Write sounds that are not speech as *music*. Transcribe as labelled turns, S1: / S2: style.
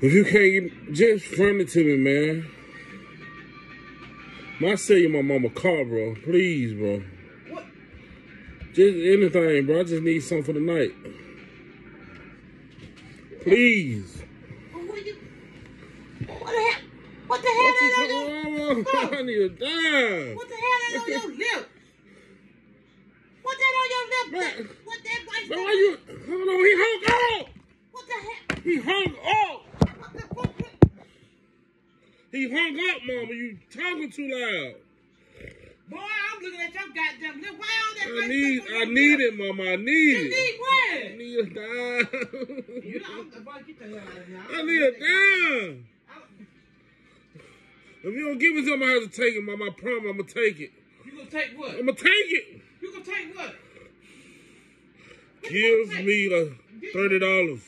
S1: If you can't just front it to me, man. My sell you my mama car, bro. Please, bro.
S2: What?
S1: Just anything, bro. I just need something for the night. Please.
S2: What you? What the hell? What the hell
S1: What you
S2: on your?
S1: oh, I need a dime.
S2: What the hell is *laughs* on your lip? What that on your lip? What, that white
S1: Bro,
S2: stuff?
S1: why you? Hold on, he he hung up. He hung up, mama. You talking too loud.
S2: Boy, I'm looking at your goddamn lip. Why all that
S1: I need, I need it, mama. I need
S2: you
S1: it.
S2: need what?
S1: I need a dime.
S2: you know, to get the hell out of here.
S1: I, I need a dime. If you don't give me something, I have to take it, mama. I promise I'm going to take it.
S2: You going to take what?
S1: I'm going to take it.
S2: You going to take what?
S1: Give me
S2: a $30.